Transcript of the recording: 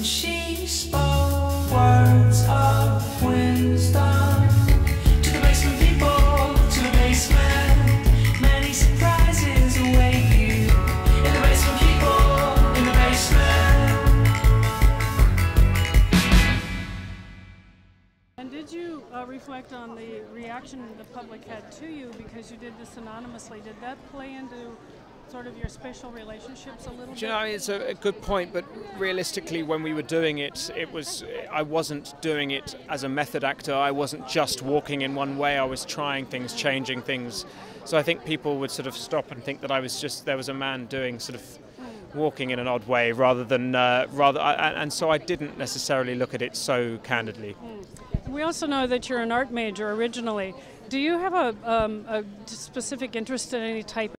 and she spoke words of wisdom to the basement people, to the basement. Many surprises await you in the basement, people, in the basement. And did you uh, reflect on the reaction the public had to you because you did this anonymously? Did that play into sort of your spatial relationships a little Do bit? you know, it's a, a good point, but realistically, when we were doing it, it was I wasn't doing it as a method actor. I wasn't just walking in one way. I was trying things, changing things. So I think people would sort of stop and think that I was just there was a man doing sort of walking in an odd way rather than uh, rather. I, and so I didn't necessarily look at it so candidly. We also know that you're an art major originally. Do you have a, um, a specific interest in any type